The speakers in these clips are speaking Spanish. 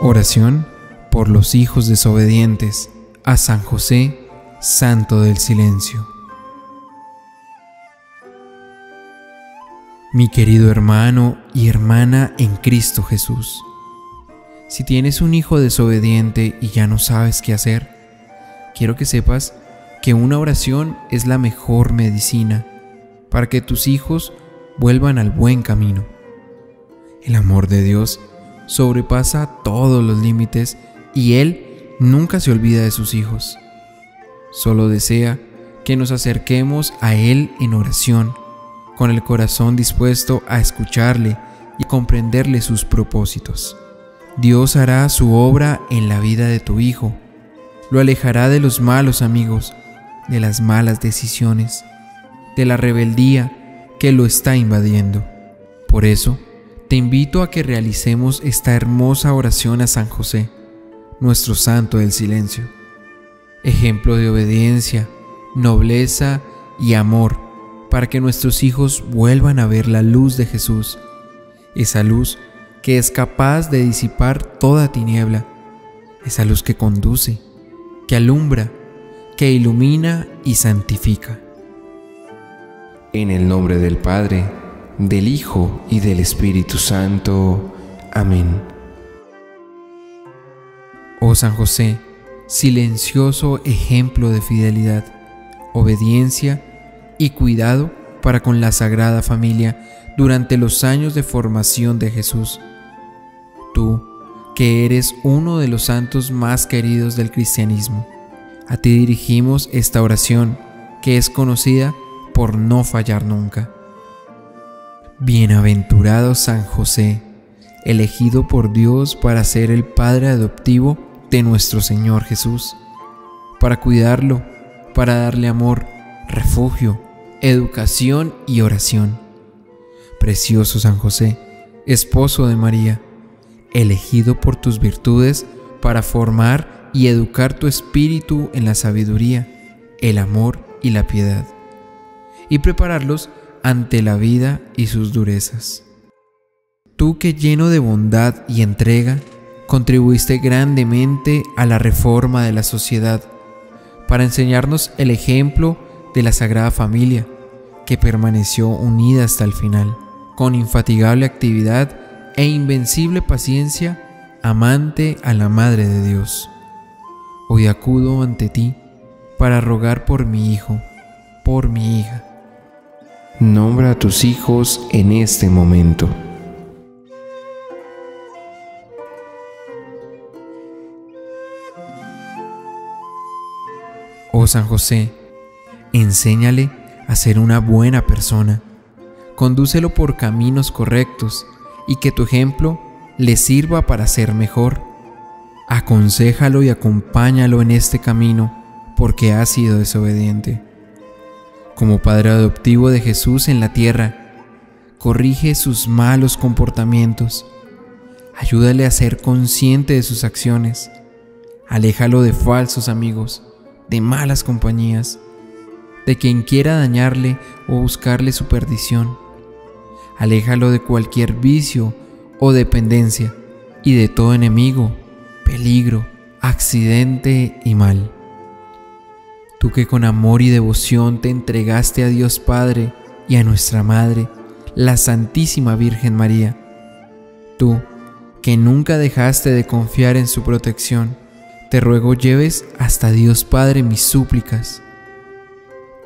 Oración por los hijos desobedientes a San José, Santo del Silencio. Mi querido hermano y hermana en Cristo Jesús, si tienes un hijo desobediente y ya no sabes qué hacer, quiero que sepas que una oración es la mejor medicina para que tus hijos vuelvan al buen camino. El amor de Dios sobrepasa todos los límites y Él nunca se olvida de sus hijos. Solo desea que nos acerquemos a Él en oración, con el corazón dispuesto a escucharle y comprenderle sus propósitos. Dios hará su obra en la vida de tu hijo, lo alejará de los malos amigos, de las malas decisiones, de la rebeldía que lo está invadiendo. Por eso, te invito a que realicemos esta hermosa oración a San José, nuestro santo del silencio, ejemplo de obediencia, nobleza y amor para que nuestros hijos vuelvan a ver la luz de Jesús, esa luz que es capaz de disipar toda tiniebla, esa luz que conduce, que alumbra, que ilumina y santifica. En el nombre del Padre, del Hijo y del Espíritu Santo. Amén. Oh San José, silencioso ejemplo de fidelidad, obediencia y cuidado para con la Sagrada Familia durante los años de formación de Jesús. Tú, que eres uno de los santos más queridos del cristianismo, a ti dirigimos esta oración que es conocida por no fallar nunca. Bienaventurado San José, elegido por Dios para ser el Padre adoptivo de nuestro Señor Jesús, para cuidarlo, para darle amor, refugio, educación y oración. Precioso San José, esposo de María, elegido por tus virtudes para formar y educar tu espíritu en la sabiduría, el amor y la piedad y prepararlos ante la vida y sus durezas. Tú que lleno de bondad y entrega, contribuiste grandemente a la reforma de la sociedad para enseñarnos el ejemplo de la Sagrada Familia, que permaneció unida hasta el final, con infatigable actividad e invencible paciencia, amante a la Madre de Dios. Hoy acudo ante ti para rogar por mi hijo, por mi hija Nombra a tus hijos en este momento. Oh San José, enséñale a ser una buena persona. Condúcelo por caminos correctos y que tu ejemplo le sirva para ser mejor. Aconsejalo y acompáñalo en este camino porque ha sido desobediente como Padre adoptivo de Jesús en la tierra, corrige sus malos comportamientos, ayúdale a ser consciente de sus acciones, aléjalo de falsos amigos, de malas compañías, de quien quiera dañarle o buscarle su perdición. Aléjalo de cualquier vicio o dependencia y de todo enemigo, peligro, accidente y mal tú que con amor y devoción te entregaste a Dios Padre y a nuestra Madre, la Santísima Virgen María, tú que nunca dejaste de confiar en su protección, te ruego lleves hasta Dios Padre mis súplicas.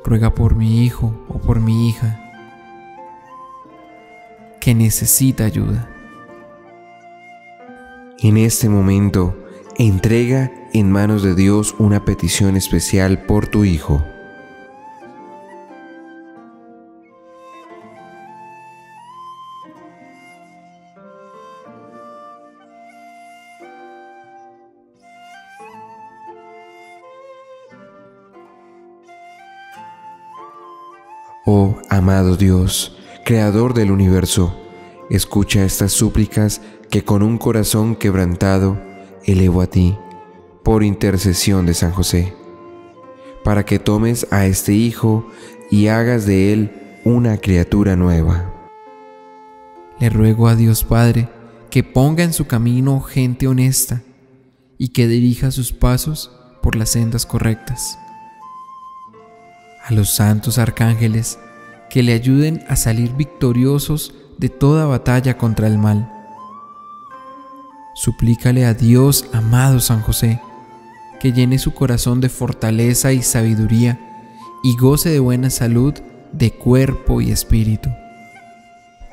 Ruega por mi hijo o por mi hija que necesita ayuda. En este momento, entrega en manos de Dios una petición especial por tu Hijo. Oh amado Dios, Creador del universo, escucha estas súplicas que con un corazón quebrantado elevo a ti por intercesión de San José, para que tomes a este Hijo y hagas de él una criatura nueva. Le ruego a Dios Padre que ponga en su camino gente honesta y que dirija sus pasos por las sendas correctas. A los santos arcángeles que le ayuden a salir victoriosos de toda batalla contra el mal. Suplícale a Dios, amado San José, que llene su corazón de fortaleza y sabiduría y goce de buena salud de cuerpo y espíritu.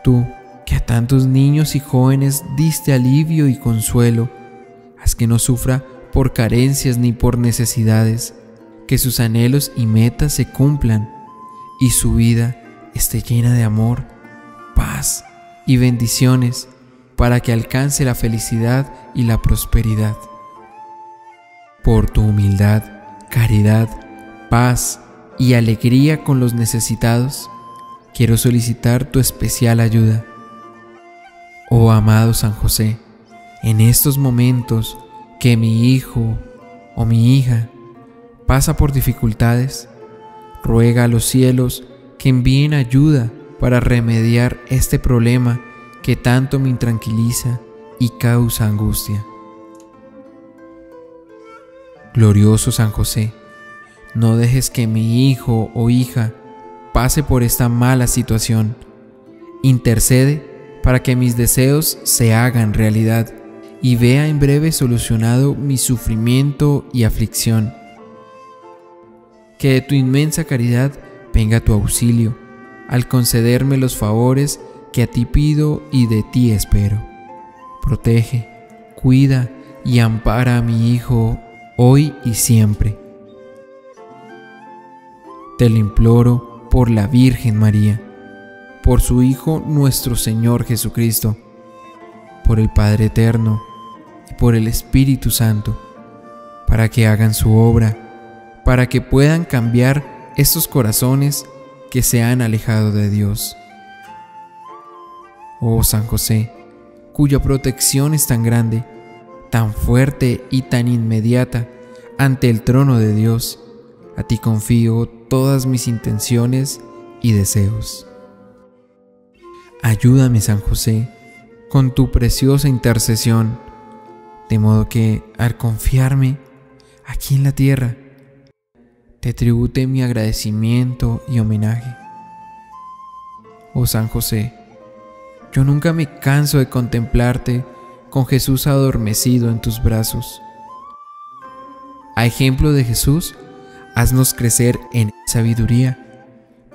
Tú, que a tantos niños y jóvenes diste alivio y consuelo, haz que no sufra por carencias ni por necesidades, que sus anhelos y metas se cumplan y su vida esté llena de amor, paz y bendiciones para que alcance la felicidad y la prosperidad. Por tu humildad, caridad, paz y alegría con los necesitados, quiero solicitar tu especial ayuda. Oh amado San José, en estos momentos que mi hijo o mi hija pasa por dificultades, ruega a los cielos que envíen ayuda para remediar este problema que tanto me intranquiliza y causa angustia. Glorioso San José, no dejes que mi hijo o hija pase por esta mala situación. Intercede para que mis deseos se hagan realidad y vea en breve solucionado mi sufrimiento y aflicción. Que de tu inmensa caridad venga tu auxilio al concederme los favores que a ti pido y de ti espero. Protege, cuida y ampara a mi Hijo hoy y siempre. Te lo imploro por la Virgen María, por su Hijo nuestro Señor Jesucristo, por el Padre Eterno y por el Espíritu Santo, para que hagan su obra, para que puedan cambiar estos corazones que se han alejado de Dios. Oh San José, cuya protección es tan grande, tan fuerte y tan inmediata ante el trono de Dios, a ti confío todas mis intenciones y deseos. Ayúdame, San José, con tu preciosa intercesión, de modo que, al confiarme aquí en la tierra, te tribute mi agradecimiento y homenaje. Oh San José, yo nunca me canso de contemplarte con Jesús adormecido en tus brazos. A ejemplo de Jesús, haznos crecer en sabiduría,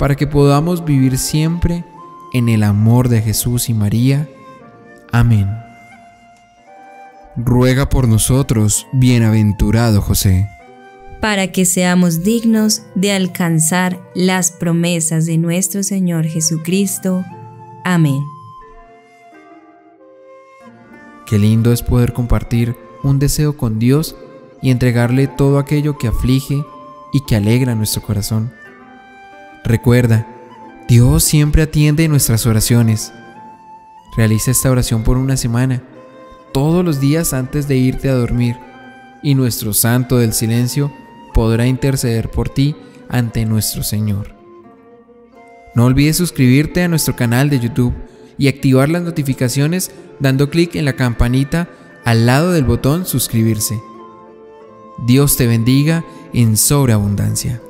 para que podamos vivir siempre en el amor de Jesús y María. Amén. Ruega por nosotros, bienaventurado José para que seamos dignos de alcanzar las promesas de nuestro Señor Jesucristo. Amén. Qué lindo es poder compartir un deseo con Dios y entregarle todo aquello que aflige y que alegra nuestro corazón. Recuerda, Dios siempre atiende nuestras oraciones. Realiza esta oración por una semana, todos los días antes de irte a dormir, y nuestro Santo del Silencio podrá interceder por ti ante nuestro Señor. No olvides suscribirte a nuestro canal de YouTube y activar las notificaciones dando clic en la campanita al lado del botón suscribirse. Dios te bendiga en sobreabundancia.